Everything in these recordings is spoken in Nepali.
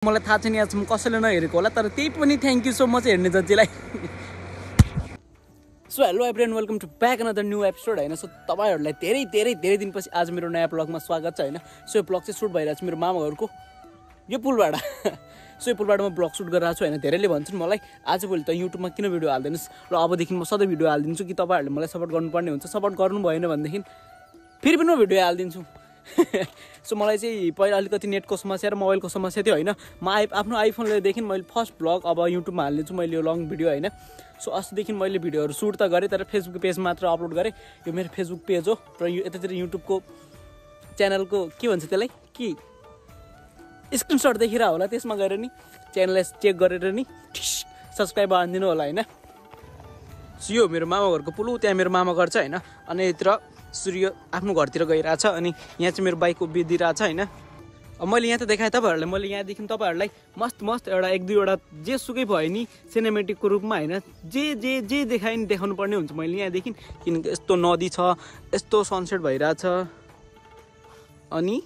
मलाई थाहा छैन आज म कसैले नहेरेको होला तर त्यही पनि थ्याङ्क यू सो मच हेर्ने जतिलाई। So hello everyone welcome to back another new episode होइन? सो तपाईँहरूलाई धेरै धेरै धेरै दिनपछि आज मेरो नयाँ ब्लगमा स्वागत छ होइन? सो यो ब्लग चाहिँ सुट भइरहेको छ मेरो मामाहरूको यो पुलबाट। सो यो पुलबाट म ब्लग सुट गरिरहेको छु होइन? धेरैले भन्छन् मलाई आजभोलि त युट्युबमा किन भिडियो हालिदिनुहोस् र अबदेखि म सधैँ भिडियो हालिदिन्छु कि तपाईँहरूले मलाई सपोर्ट गर्नुपर्ने हुन्छ। सपोर्ट गर्नु भएन भनेदेखि फेरि पनि म भिडियो हालिदिन्छु। सो मलाई चाहिँ पहिला अलिकति नेटको समस्या र मोबाइलको समस्या थियो होइन? म आइ आफ्नो आइफोन लिएदेखि मैले फर्स्ट ब्लग अब युट्युबमा हालिदिन्छु मैले यो लङ भिडियो होइन? सो अस्तिदेखि मैले भिडियोहरू सुट त गरेँ तर फेसबुक पेज मात्र अपलोड गरेँ। यो मेरो फेसबुक पेज हो र यो यतातिर युट्युबको च्यानलको के भन्छ त्यसलाई? के स्क्रिनसट देखिरह होला त्यसमा गएर नि च्यानललाई चेक गरेर नि सब्सक्राइब हानिदिनु होला होइन? सो यो मेरो मामा घरको पुलु त्यहाँ मेरो मामा घर छ होइन? अनि यतिर सूर्य आफ्नो घरतिर गइरहेछ अनि यहाँ चाहिँ मेरो बाइक उभिदिरहेछ होइन। मैले यहाँ त देखाएँ तपाईँहरूलाई मैले यहाँदेखि तपाईँहरूलाई मस्त मस्त एउटा एक दुईवटा जे सुकै भयो नि सिनेमेटिकको रूपमा होइन जे जे जे देखाएँ नि देखाउनु पर्ने हुन्छ मैले यहाँदेखि। किनकि यस्तो नदी छ यस्तो सनसेट भइरहेछ। अनि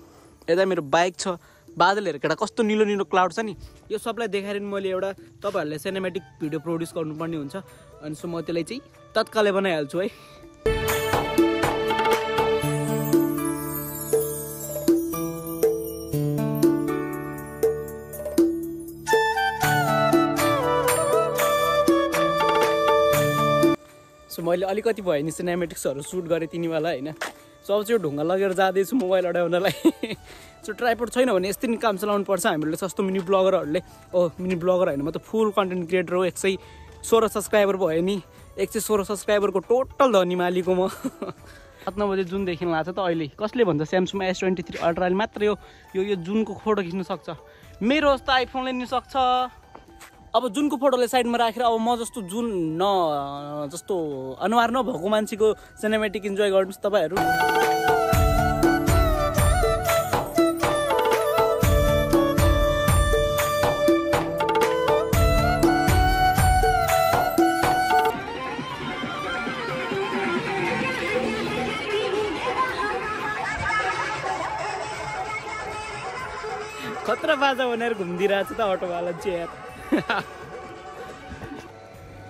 यता मेरो बाइक छ बादलहरू केटा कस्तो निलो निलो क्लाउड छ नि यो सबलाई देखाएर नि मैले एउटा तपाईँहरूलाई सिनेमेटिक भिडियो प्रड्युस गर्नुपर्ने हुन्छ। अनि सो म त्यसलाई चाहिँ तत्कालै बनाइहाल्छु है। मैले अलिकति भयो नि सिनेमेटिक्सहरू सुट गरेँ तिनीवाला होइन। सो अब चाहिँ ढुङ्गा लगेर जाँदैछु मोबाइल अडाउनलाई। सो ट्राइपोर्ट छैन भने यस्तै नि काम चलाउनु पर्छ हामीले सस्तो मिनी ब्लगरहरूले। ओ मिनी ब्लगर होइन म त फुल कन्टेन्ट क्रिएटर हो एक सय सोह्र सब्सक्राइबर भयो नि। एक सय सोह्र सब्सक्राइबरको टोटल धनी मालिक हो म। सात नौ बजे जुनदेखि लाग्छ त अहिले। कसले भन्छ स्यामसङ एस ट्वेन्टी थ्री अल्ट्राले मात्र यो यो यो जुनको फोटो खिच्न सक्छ। मेरो जस्तो आइफोनले नि सक्छ। अब जुनको फोटोले साइडमा राखेर अब म जस्तो जुन न जस्तो अनुहार नभएको मान्छेको सिनेमेटिक इन्जोय गर्नुहोस् तपाईँहरू। खतरा बाजा भनेर घुमिदिरहेको छ त अटोवाला चाहिँ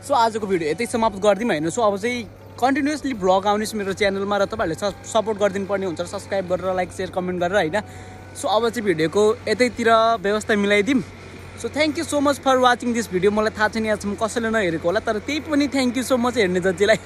सो आजको भिडियो यतै समाप्त गरिदिउँ होइन सो अब चाहिँ कन्टिन्युसली भ्लग आउनेछ मेरो च्यानलमा र तपाईँहरूले सपोर्ट गरिदिनु पर्ने हुन्छ सब्सक्राइब गरेर लाइक सेयर कमेन्ट गरेर होइन। सो अब चाहिँ भिडियोको यतैतिर व्यवस्था मिलाइदिउँ। So thank you so much for watching this video मलाई थाहा छैन आज म कसैले नहेरेको होला तर त्यही पनि थ्याङ्क यू सो मच हेर्ने जतिलाई।